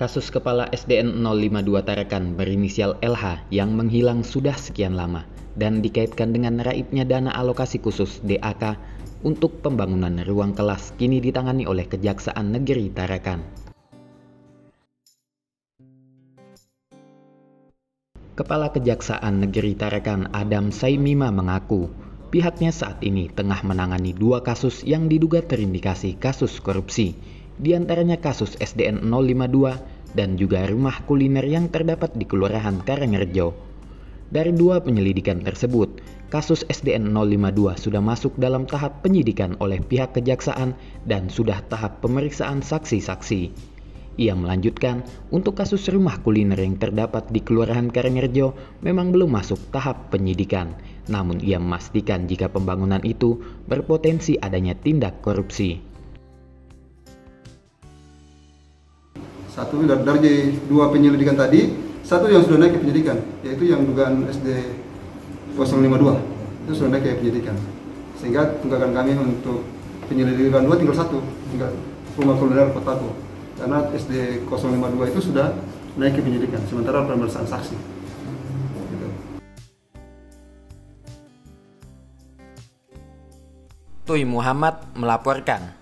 Kasus Kepala SDN 052 Tarakan berinisial LH yang menghilang sudah sekian lama dan dikaitkan dengan raibnya dana alokasi khusus DAK untuk pembangunan ruang kelas kini ditangani oleh Kejaksaan Negeri Tarakan. Kepala Kejaksaan Negeri Tarakan Adam Saimima mengaku pihaknya saat ini tengah menangani dua kasus yang diduga terindikasi kasus korupsi di antaranya kasus SDN 052 dan juga rumah kuliner yang terdapat di Kelurahan Karangrejo. Dari dua penyelidikan tersebut, kasus SDN 052 sudah masuk dalam tahap penyidikan oleh pihak kejaksaan dan sudah tahap pemeriksaan saksi-saksi. Ia melanjutkan, untuk kasus rumah kuliner yang terdapat di Kelurahan Karangrejo memang belum masuk tahap penyidikan, namun ia memastikan jika pembangunan itu berpotensi adanya tindak korupsi. Satu dari dua penyelidikan tadi, satu yang sudah naik ke penyidikan, yaitu yang dugaan SD 052 itu sudah naik ke penyidikan. Sehingga tunggakan kami untuk penyelidikan dua tinggal satu, tinggal rumah kuliner Kotaku. Karena SD 052 itu sudah naik ke penyidikan, sementara pemeriksaan saksi. Gitu. Tui Muhammad melaporkan.